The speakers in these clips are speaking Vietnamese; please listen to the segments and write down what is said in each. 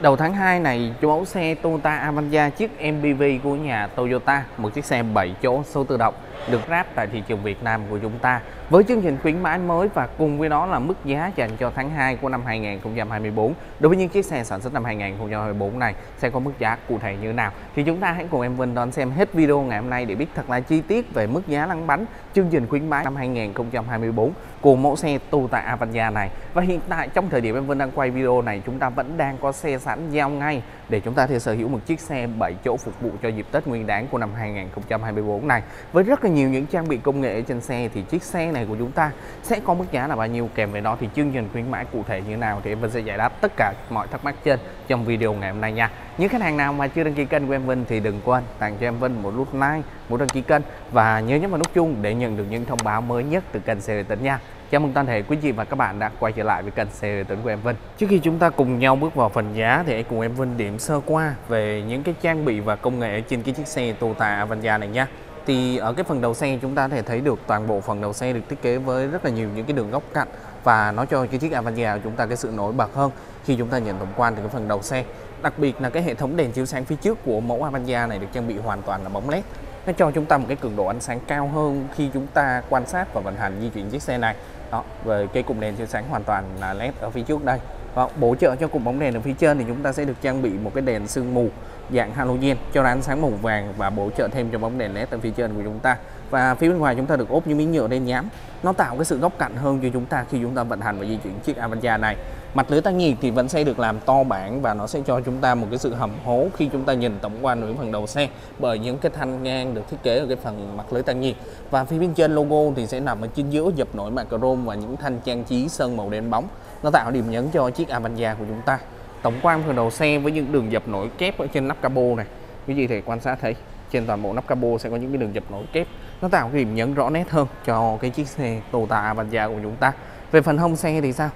Đầu tháng 2 này, chủ mẫu xe Toyota Avanza chiếc MPV của nhà Toyota, một chiếc xe 7 chỗ số tự động được ráp tại thị trường Việt Nam của chúng ta. Với chương trình khuyến mãi mới và cùng với đó là mức giá dành cho tháng 2 của năm 2024 đối với những chiếc xe sản xuất năm 2024 này, sẽ có mức giá cụ thể như nào? Thì chúng ta hãy cùng em Vinh đón xem hết video ngày hôm nay để biết thật là chi tiết về mức giá lăn bánh chương trình khuyến mãi năm 2024 của mẫu xe Toyota Avanza này. Và hiện tại, trong thời điểm em Vinh đang quay video này, chúng ta vẫn đang có xe sẵn giao ngay để chúng ta thể sở hữu một chiếc xe 7 chỗ phục vụ cho dịp Tết Nguyên đán của năm 2024 này. Với rất là nhiều những trang bị công nghệ trên xe thì chiếc xe này của chúng ta sẽ có mức giá là bao nhiêu kèm với đó thì chương trình khuyến mãi cụ thể như thế nào thì em Vinh sẽ giải đáp tất cả mọi thắc mắc trên trong video ngày hôm nay nha những khách hàng nào mà chưa đăng ký kênh của em Vinh thì đừng quên tặng cho em Vinh một nút like, một đăng ký kênh và nhớ nhấn vào nút chuông để nhận được những thông báo mới nhất từ kênh xe tỉnh nha Chào mừng toàn thể quý vị và các bạn đã quay trở lại với kênh xe tỉnh của em Vinh. Trước khi chúng ta cùng nhau bước vào phần giá thì hãy cùng em Vinh điểm sơ qua về những cái trang bị và công nghệ trên cái chiếc xe Toyota Avanza này nha. Thì ở cái phần đầu xe chúng ta có thể thấy được toàn bộ phần đầu xe được thiết kế với rất là nhiều những cái đường góc cạnh và nó cho cái chiếc Avanza của chúng ta cái sự nổi bật hơn khi chúng ta nhìn tổng quan từ cái phần đầu xe. Đặc biệt là cái hệ thống đèn chiếu sáng phía trước của mẫu Avanza này được trang bị hoàn toàn là bóng led. Nó cho chúng ta một cái cường độ ánh sáng cao hơn khi chúng ta quan sát và vận hành di chuyển chiếc xe này. Đó, về cái cụm đèn chiếu sáng hoàn toàn là led ở phía trước đây. Và bổ trợ cho cụm bóng đèn ở phía trên thì chúng ta sẽ được trang bị một cái đèn sương mù dạng halogen cho ra ánh sáng màu vàng và bổ trợ thêm cho bóng đèn led ở phía trên của chúng ta. Và phía bên ngoài chúng ta được ốp những miếng nhựa đen nhám. Nó tạo cái sự góc cạnh hơn cho chúng ta khi chúng ta vận hành và di chuyển chiếc Avanza này. Mặt lưới tản nhiệt thì vẫn sẽ được làm to bản và nó sẽ cho chúng ta một cái sự hầm hố khi chúng ta nhìn tổng quan những phần đầu xe bởi những cái thanh ngang được thiết kế ở cái phần mặt lưới tản nhiệt và phía bên trên logo thì sẽ nằm ở chính giữa dập nổi mặt chrome và những thanh trang trí sơn màu đen bóng. Nó tạo điểm nhấn cho chiếc Avanza của chúng ta tổng quan phần đầu xe với những đường dập nổi kép ở trên nắp capo này. Quý vị thể quan sát thấy, trên toàn bộ nắp capo sẽ có những cái đường dập nổi kép. Nó tạo cái điểm nhấn rõ nét hơn cho cái chiếc xe Toyota Avanza của chúng ta. Về phần hông xe thì sao?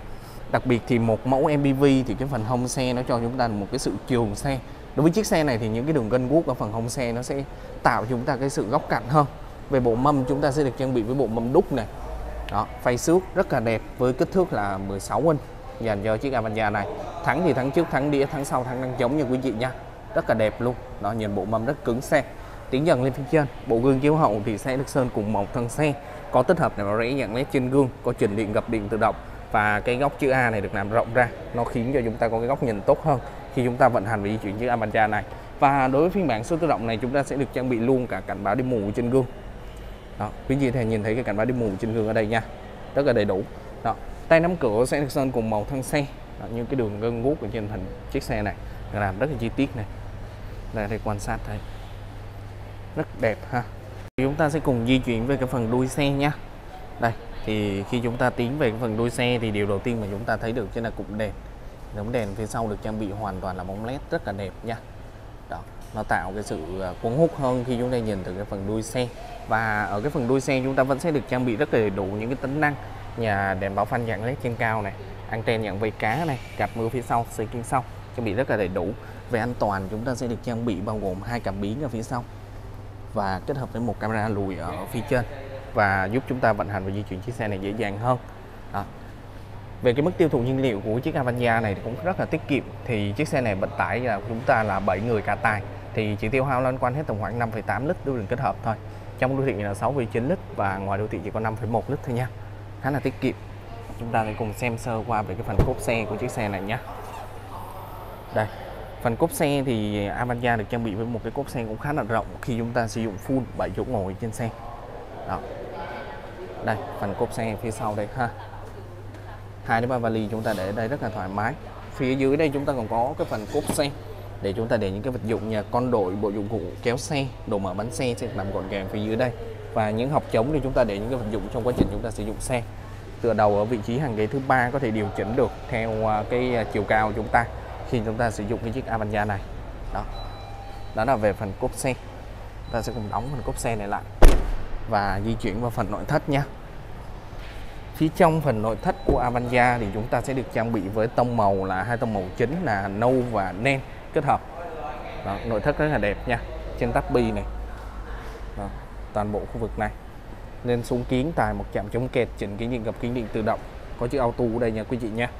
Đặc biệt thì một mẫu MPV thì cái phần hông xe nó cho chúng ta một cái sự trường xe. Đối với chiếc xe này thì những cái đường gân guốc ở phần hông xe nó sẽ tạo cho chúng ta cái sự góc cạnh hơn. Về bộ mâm chúng ta sẽ được trang bị với bộ mâm đúc này. Đó, phay xước rất là đẹp với kích thước là 16 inch dành cho chiếc Avanza này. Thắng thì thắng trước, thắng đĩa, thắng sau, thắng năng giống như quý vị nha. Rất là đẹp luôn. Đó, nhìn bộ mâm rất cứng xe. Tiến dần lên phía trên, bộ gương chiếu hậu thì sẽ được sơn cùng một thân xe. Có tích hợp này rẽ dạng led trên gương, có trình điện, gập điện tự động. Và cái góc chữ A này được làm rộng ra. Nó khiến cho chúng ta có cái góc nhìn tốt hơn khi chúng ta vận hành và di chuyển chiếc Avanza này. Và đối với phiên bản số tự động này, chúng ta sẽ được trang bị luôn cả cảnh báo đi mù trên gương. Đó, quý vị thể nhìn thấy cái cảnh báo đi mù trên gương ở đây nha. Rất là đầy đủ. Đó tay nắm cửa sẽ được sơn cùng màu thân xe. Đó, như cái đường gân guốc ở trên thành chiếc xe này làm rất là chi tiết này. Đây thì quan sát thấy. Rất đẹp ha. Chúng ta sẽ cùng di chuyển về cái phần đuôi xe nha đây thì khi chúng ta tiến về cái phần đuôi xe thì điều đầu tiên mà chúng ta thấy được chính là cụm đèn. Đống đèn phía sau được trang bị hoàn toàn là bóng led rất là đẹp nha. Đó nó tạo cái sự à, cuốn hút hơn khi chúng ta nhìn từ cái phần đuôi xe. Và ở cái phần đuôi xe chúng ta vẫn sẽ được trang bị rất là đầy đủ những cái tính năng nhà đèn báo phanh dạng led trên cao này anten dạng vây cá này cặp mưa phía sau xi kính sau. Trang bị rất là đầy đủ. Về an toàn chúng ta sẽ được trang bị bao gồm hai cảm biến ở phía sau và kết hợp với một camera lùi ở phía trên và giúp chúng ta vận hành và di chuyển chiếc xe này dễ dàng hơn. À. về cái mức tiêu thụ nhiên liệu của chiếc Avanza này thì cũng rất là tiết kiệm. Thì chiếc xe này vận tải là chúng ta là 7 người cả tài. Thì chỉ tiêu hao loanh quanh hết tầm khoảng 5,8 lít đối đường kết hợp thôi. Trong đô thị là 6,9 lít và ngoài đô thị chỉ có 5,1 lít thôi nha khá là tiết kiệm. Chúng ta sẽ cùng xem sơ qua về cái phần cốp xe của chiếc xe này nhé. Đây, phần cốp xe thì Avanza được trang bị với một cái cốp xe cũng khá là rộng khi chúng ta sử dụng full 7 chỗ ngồi trên xe. Đó. Đây, phần cốp xe phía sau đây ha. Hai đến ba vali chúng ta để ở đây rất là thoải mái. Phía dưới đây chúng ta còn có cái phần cốp xe để chúng ta để những cái vật dụng như con đội, bộ dụng cụ, kéo xe, đồ mở bánh xe sẽ nằm gọn gàng phía dưới đây và những học chống thì chúng ta để những cái vật dụng trong quá trình chúng ta sử dụng xe. Tựa đầu ở vị trí hàng ghế thứ ba có thể điều chỉnh được theo à, cái à, chiều cao của chúng ta khi chúng ta sử dụng cái chiếc Avanza này. Đó. Đó là về phần cốp xe. Ta sẽ cùng đóng phần cốp xe này lại và di chuyển vào phần nội thất nhé. phía trong phần nội thất của Avanza thì chúng ta sẽ được trang bị với tông màu là hai tông màu chính là nâu và đen kết hợp. Đó, nội thất rất là đẹp nha. Trên tắp bi này toàn bộ khu vực này. Lên xuống kiến tại một chạm chống kẹt chỉnh kính điện gặp kính điện tự động. Có chữ auto ở đây nha quý chị nha.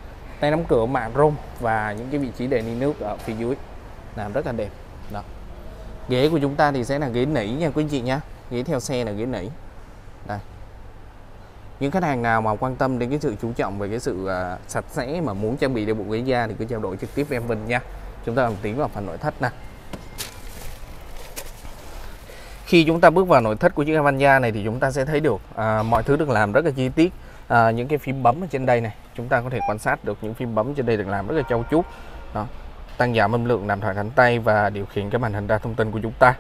Tay nắm cửa mạ rôm và những cái vị trí để đi nước ở phía dưới. Làm rất là đẹp. Đó. Ghế của chúng ta thì sẽ là ghế nỉ nha quý vị chị nhé ghế theo xe là ghế nỉ. Đây. Những khách hàng nào mà quan tâm đến cái sự chú trọng về cái sự uh, sạch sẽ mà muốn trang bị được bộ ghế da thì cứ trao đổi trực tiếp với em Vinh nha. Chúng ta làm tiến vào phần nội thất nè khi chúng ta bước vào nội thất của chiếc Avanza này thì chúng ta sẽ thấy được à, mọi thứ được làm rất là chi tiết. À, những cái phím bấm ở trên đây này chúng ta có thể quan sát được những phím bấm trên đây được làm rất là trau chuốt. Đó tăng giảm âm lượng làm thoại cánh tay và điều khiển cái màn hình đa thông tin của chúng ta.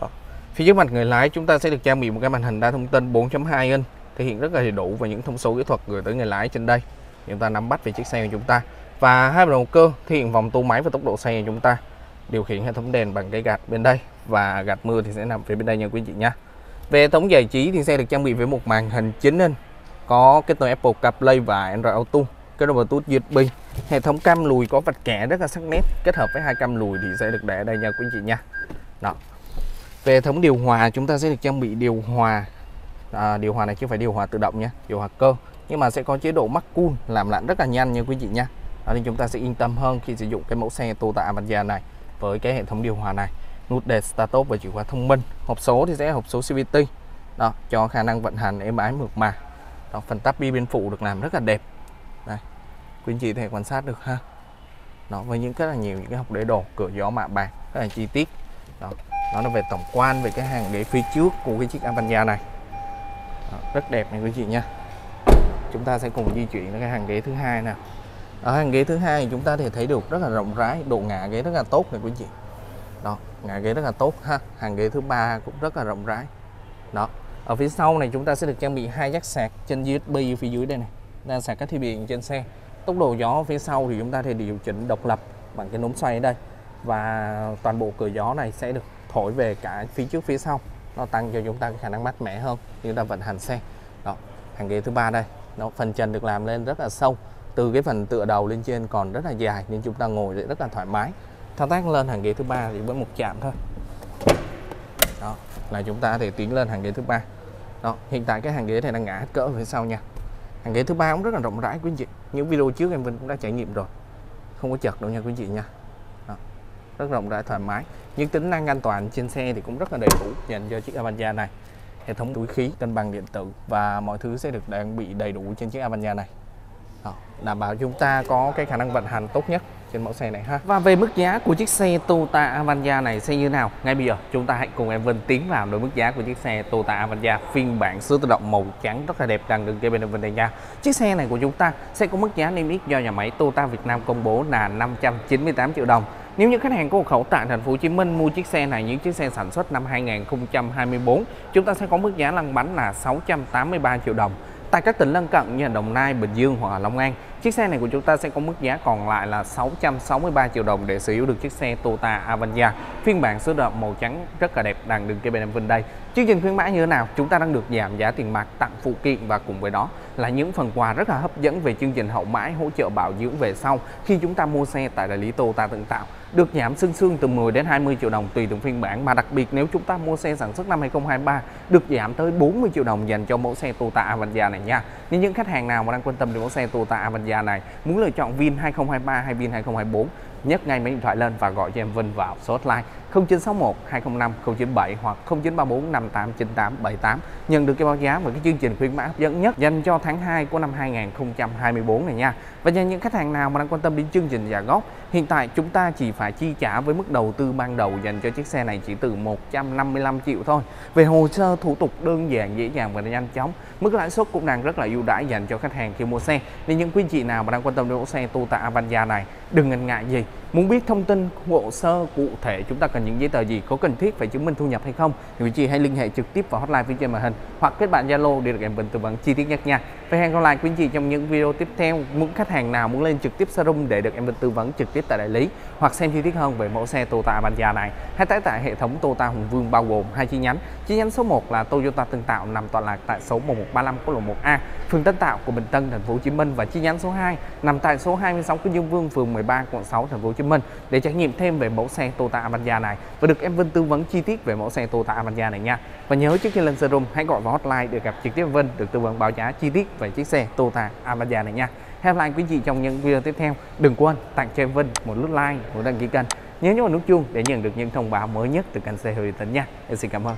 Đó. phía trước mặt người lái chúng ta sẽ được trang bị một cái màn hình đa thông tin 4.2 inch thể hiện rất là đầy đủ và những thông số kỹ thuật gửi tới người lái trên đây. Chúng ta nắm bắt về chiếc xe của chúng ta. Và hai đầu cơ thể hiện vòng tua máy và tốc độ xe của chúng ta điều khiển hệ thống đèn bằng cái gạt bên đây và gạt mưa thì sẽ nằm phía bên đây nha quý chị nhé về hệ thống giải trí thì xe được trang bị với một màn hình 9 inch có kết nối Apple CarPlay và Android Auto kết nối Bluetooth USB hệ thống cam lùi có vạch kẻ rất là sắc nét kết hợp với hai cam lùi thì sẽ được để ở đây nha quý chị nha. Đó. Về hệ thống điều hòa chúng ta sẽ được trang bị điều hòa à, điều hòa này chứ phải điều hòa tự động nhé điều hòa cơ nhưng mà sẽ có chế độ mắc cool làm lạnh rất là nhanh nha quý chị nha. Đó nên chúng ta sẽ yên tâm hơn khi sử dụng cái mẫu xe Toyota Avanza này với cái hệ thống điều hòa này nút đèn start stop và chìa khóa thông minh. Hộp số thì sẽ hộp số CVT đó cho khả năng vận hành êm ái mượt mà. Đó, phần tắp bi bên phụ được làm rất là đẹp. Đây quý anh chị thể quan sát được ha. Nó với những rất là nhiều những cái học đế đồ cửa gió mạ bạc rất là chi tiết. Đó nó là về tổng quan về cái hàng ghế phía trước của cái chiếc Avanza này. Đó, rất đẹp này quý chị nha. Chúng ta sẽ cùng di chuyển đến cái hàng ghế thứ hai nào. Ở hàng ghế thứ hai chúng ta thể thấy được rất là rộng rãi độ ngả ghế rất là tốt này quý chị. Đó ngả ghế rất là tốt ha. Hàng ghế thứ ba cũng rất là rộng rãi. Đó. Ở phía sau này chúng ta sẽ được trang bị hai jack sạc trên USB ở phía dưới đây này. Đang sạc các thiết bị trên xe. Tốc độ gió phía sau thì chúng ta thể điều chỉnh độc lập bằng cái núm xoay ở đây. Và toàn bộ cửa gió này sẽ được thổi về cả phía trước phía sau. Nó tăng cho chúng ta khả năng mát mẻ hơn khi chúng ta vận hành xe. Đó. Hàng ghế thứ ba đây. Nó, phần trần được làm lên rất là sâu. Từ cái phần tựa đầu lên trên còn rất là dài nên chúng ta ngồi rất là thoải mái thao tác lên hàng ghế thứ ba thì với một chạm thôi. Đó, là chúng ta có thể tiến lên hàng ghế thứ ba. Đó, hiện tại cái hàng ghế này đang ngã hết cỡ phía sau nha. Hàng ghế thứ ba cũng rất là rộng rãi quý anh chị. Những video trước em Vinh cũng đã trải nghiệm rồi. Không có chật đâu nha quý anh chị nha. Đó. rất rộng rãi, thoải mái. Những tính năng an toàn trên xe thì cũng rất là đầy đủ dành cho chiếc Avanza này. Hệ thống túi khí, cân bằng điện tử và mọi thứ sẽ được đang bị đầy đủ trên chiếc Avanza này. Đó. đảm bảo chúng ta có cái khả năng vận hành tốt nhất trên mẫu xe này ha. Và về mức giá của chiếc xe Toyota Avanza này sẽ như nào? Ngay bây giờ chúng ta hãy cùng em Vinh tiến vào đối mức giá của chiếc xe Toyota Avanza. Phiên bản số tự động màu trắng rất là đẹp đang được kê bên em Vinh đây nha. Chiếc xe này của chúng ta sẽ có mức giá niêm yết do nhà máy Toyota Việt Nam công bố là 598 triệu đồng. Nếu như khách hàng có hộ khẩu tại thành phố Hồ Chí Minh mua chiếc xe này những chiếc xe sản xuất năm 2024 chúng ta sẽ có mức giá lăn bánh là 683 triệu đồng. Tại các tỉnh lân cận như Đồng Nai, Bình Dương hoặc là Long An, chiếc xe này của chúng ta sẽ có mức giá còn lại là 663 triệu đồng để sở hữu được chiếc xe Toyota Avanza phiên bản số đậm màu trắng rất là đẹp đang đứng kế bên em Vinh đây. Chương trình khuyến mãi như thế nào? Chúng ta đang được giảm giá tiền mặt, tặng phụ kiện và cùng với đó là những phần quà rất là hấp dẫn về chương trình hậu mãi hỗ trợ bảo dưỡng về sau khi chúng ta mua xe tại đại lý Toyota Tân Tạo được giảm sương sương từ 10 đến 20 triệu đồng tùy từng phiên bản mà đặc biệt nếu chúng ta mua xe sản xuất năm 2023 được giảm tới 40 triệu đồng dành cho mẫu xe Toyota Avanza này nha. Nên những khách hàng nào mà đang quan tâm đến mẫu xe Toyota Avanza này, muốn lựa chọn Vin 2023 hay Vin 2024 nhấc ngay máy điện thoại lên và gọi cho em Vinh vào số hotline 0961 205 097 hoặc 0934 5898 78 nhận được cái báo giá và cái chương trình khuyến mãi hấp dẫn nhất dành cho tháng 2 của năm 2024 này nha. Và dành những khách hàng nào mà đang quan tâm đến chương trình trả góp, hiện tại chúng ta chỉ phải chi trả với mức đầu tư ban đầu dành cho chiếc xe này chỉ từ 155 triệu thôi. Về hồ sơ thủ tục đơn giản, dễ dàng và nhanh chóng. Mức lãi suất cũng đang rất là ưu đãi dành cho khách hàng khi mua xe. Nên những quý chị nào mà đang quan tâm đến mẫu xe Toyota Avanza này, đừng ngần ngại gì. Muốn biết thông tin hồ sơ cụ thể chúng ta cần những giấy tờ gì, có cần thiết phải chứng minh thu nhập hay không thì quý chị hãy liên hệ trực tiếp vào hotline phía trên màn hình hoặc kết bạn Zalo để được em bình tư vấn chi tiết nhất nha. Và hẹn gặp lại quý chị trong những video tiếp theo. Muốn khách hàng nào muốn lên trực tiếp showroom để được em bình tư vấn trực tiếp tại đại lý hoặc xem chi tiết hơn về mẫu xe Toyota Avanza này, hãy tải tại hệ thống Toyota Hùng Vương bao gồm hai chi nhánh. Chi nhánh số 1 là Toyota Tân Tạo nằm tọa lạc tại số 1135 quốc lộ 1A, phường Tân Tạo, của Bình Tân, thành phố Hồ Chí Minh và chi nhánh số 2 nằm tại số 26 Kinh Dương Vương, phường 13, quận 6, thành phố Hồ Chí Minh để trải nghiệm thêm về mẫu xe Toyota Avanza này và được em Vân tư vấn chi tiết về mẫu xe Toyota Avanza này nha. Và nhớ trước khi lên showroom hãy gọi vào hotline để gặp trực tiếp Vân được tư vấn báo giá chi tiết về chiếc xe Toyota Avanza này nha. Hẹn gặp lại quý vị trong những video tiếp theo. Đừng quên tặng cho em Vinh một nút like, một đăng ký kênh. Nhớ nhấn vào nút chuông để nhận được những thông báo mới nhất từ kênh xe hơi Tính nha. Em xin cảm ơn.